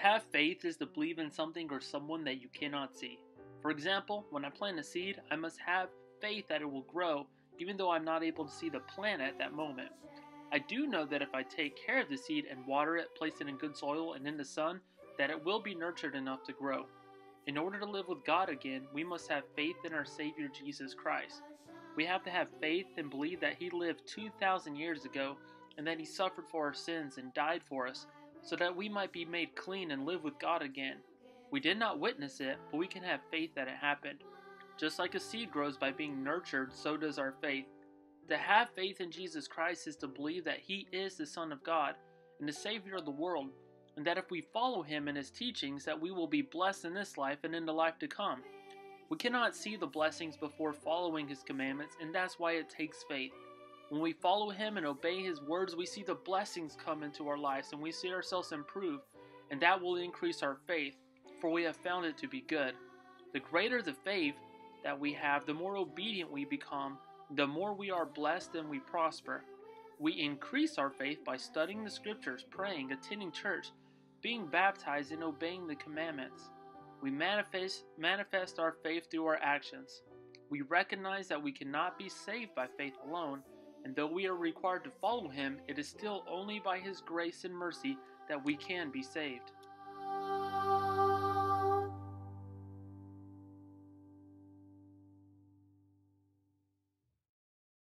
have faith is to believe in something or someone that you cannot see. For example, when I plant a seed, I must have faith that it will grow, even though I'm not able to see the plant at that moment. I do know that if I take care of the seed and water it, place it in good soil and in the sun, that it will be nurtured enough to grow. In order to live with God again, we must have faith in our Savior Jesus Christ. We have to have faith and believe that He lived 2,000 years ago and that He suffered for our sins and died for us so that we might be made clean and live with God again. We did not witness it, but we can have faith that it happened. Just like a seed grows by being nurtured, so does our faith. To have faith in Jesus Christ is to believe that He is the Son of God and the Savior of the world, and that if we follow Him and His teachings, that we will be blessed in this life and in the life to come. We cannot see the blessings before following His commandments, and that's why it takes faith. When we follow Him and obey His words, we see the blessings come into our lives and we see ourselves improve, and that will increase our faith, for we have found it to be good. The greater the faith that we have, the more obedient we become, the more we are blessed and we prosper. We increase our faith by studying the scriptures, praying, attending church, being baptized, and obeying the commandments. We manifest, manifest our faith through our actions. We recognize that we cannot be saved by faith alone and though we are required to follow him, it is still only by his grace and mercy that we can be saved.